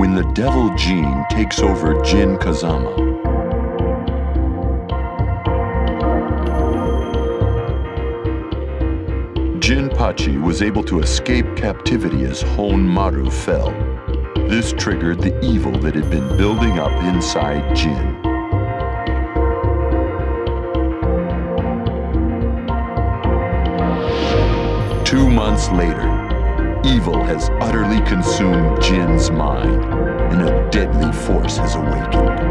when the devil gene takes over Jin Kazama. Jinpachi was able to escape captivity as Hon Maru fell. This triggered the evil that had been building up inside Jin. Two months later, evil has utterly consumed Jin's mind, deadly force has awakened.